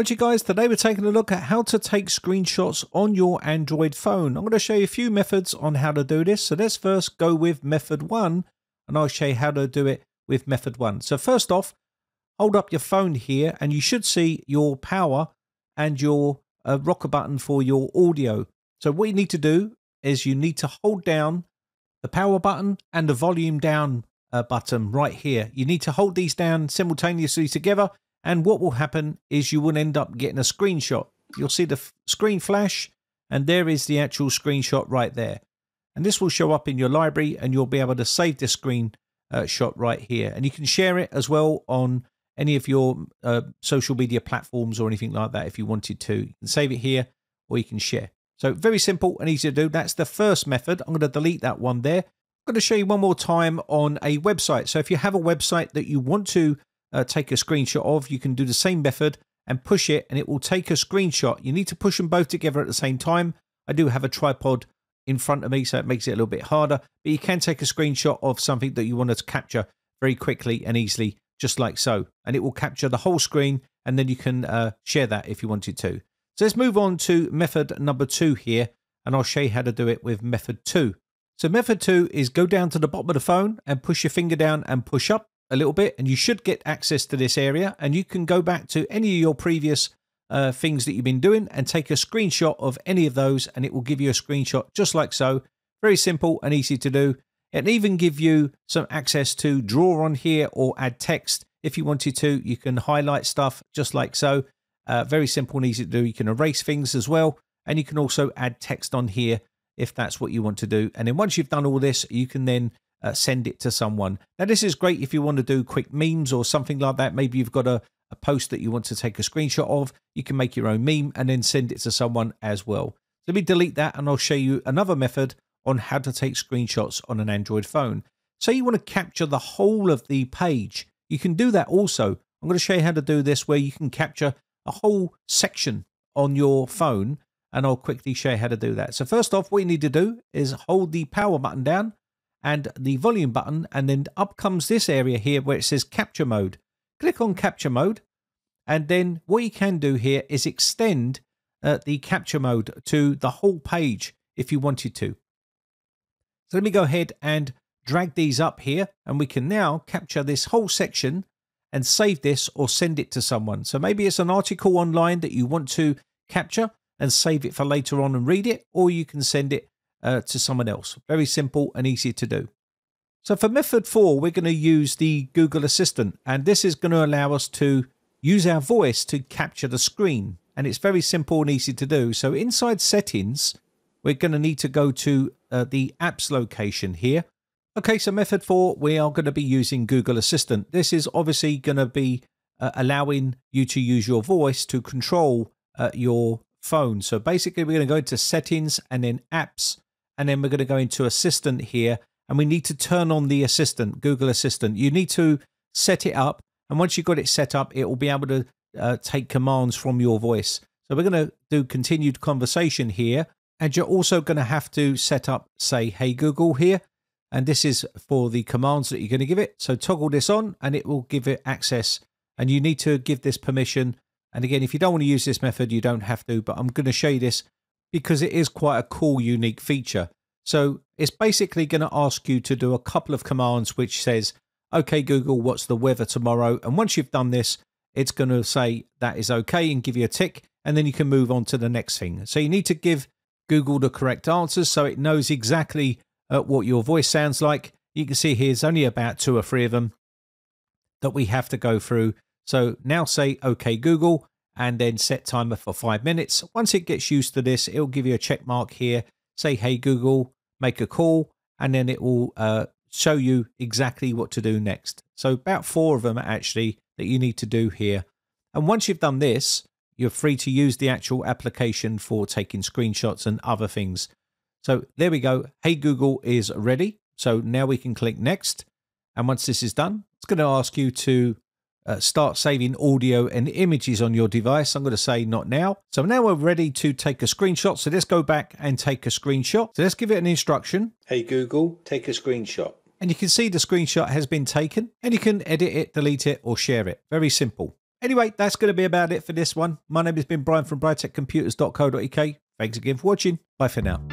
What you guys, today we're taking a look at how to take screenshots on your Android phone. I'm going to show you a few methods on how to do this. So let's first go with method one and I'll show you how to do it with method one. So first off, hold up your phone here and you should see your power and your uh, rocker button for your audio. So what you need to do is you need to hold down the power button and the volume down uh, button right here. You need to hold these down simultaneously together and what will happen is you will end up getting a screenshot. You'll see the screen flash and there is the actual screenshot right there. And this will show up in your library and you'll be able to save this screen uh, shot right here. And you can share it as well on any of your uh, social media platforms or anything like that if you wanted to. You can save it here or you can share. So very simple and easy to do. That's the first method. I'm going to delete that one there. I'm going to show you one more time on a website. So if you have a website that you want to uh, take a screenshot of, you can do the same method and push it and it will take a screenshot. You need to push them both together at the same time. I do have a tripod in front of me, so it makes it a little bit harder, but you can take a screenshot of something that you want to capture very quickly and easily, just like so. And it will capture the whole screen and then you can uh, share that if you wanted to. So let's move on to method number two here, and I'll show you how to do it with method two. So method two is go down to the bottom of the phone and push your finger down and push up a little bit and you should get access to this area and you can go back to any of your previous uh, things that you've been doing and take a screenshot of any of those and it will give you a screenshot just like so. Very simple and easy to do. It even give you some access to draw on here or add text if you wanted to. You can highlight stuff just like so. Uh, very simple and easy to do. You can erase things as well and you can also add text on here if that's what you want to do. And then once you've done all this, you can then uh, send it to someone. Now, this is great if you want to do quick memes or something like that. Maybe you've got a, a post that you want to take a screenshot of. You can make your own meme and then send it to someone as well. Let me delete that and I'll show you another method on how to take screenshots on an Android phone. Say you want to capture the whole of the page. You can do that also. I'm going to show you how to do this where you can capture a whole section on your phone and I'll quickly show you how to do that. So first off, what you need to do is hold the power button down and the volume button, and then up comes this area here where it says capture mode. Click on capture mode, and then what you can do here is extend uh, the capture mode to the whole page if you wanted to. So let me go ahead and drag these up here, and we can now capture this whole section and save this or send it to someone. So maybe it's an article online that you want to capture and save it for later on and read it, or you can send it uh, to someone else. Very simple and easy to do. So for method four, we're going to use the Google Assistant, and this is going to allow us to use our voice to capture the screen. And it's very simple and easy to do. So inside settings, we're going to need to go to uh, the apps location here. Okay, so method four, we are going to be using Google Assistant. This is obviously going to be uh, allowing you to use your voice to control uh, your phone. So basically, we're going to go into settings and then apps and then we're going to go into assistant here and we need to turn on the assistant google assistant. You need to set it up and once you've got it set up it will be able to uh, take commands from your voice. So we're going to do continued conversation here and you're also going to have to set up say hey google here and this is for the commands that you're going to give it. So toggle this on and it will give it access and you need to give this permission. And again if you don't want to use this method you don't have to but i'm going to show you this because it is quite a cool, unique feature. So it's basically going to ask you to do a couple of commands which says, okay, Google, what's the weather tomorrow? And once you've done this, it's going to say that is okay and give you a tick. And then you can move on to the next thing. So you need to give Google the correct answers so it knows exactly uh, what your voice sounds like. You can see here's only about two or three of them that we have to go through. So now say, okay, Google, and then set timer for five minutes. Once it gets used to this, it'll give you a check mark here. Say, hey, Google, make a call, and then it will uh, show you exactly what to do next. So about four of them actually that you need to do here. And once you've done this, you're free to use the actual application for taking screenshots and other things. So there we go. Hey Google is ready. So now we can click next. And once this is done, it's going to ask you to uh, start saving audio and images on your device. I'm going to say not now. So now we're ready to take a screenshot. So let's go back and take a screenshot. So let's give it an instruction. Hey Google, take a screenshot. And you can see the screenshot has been taken and you can edit it, delete it or share it. Very simple. Anyway, that's going to be about it for this one. My name has been Brian from briteccomputers.co.uk. Thanks again for watching. Bye for now.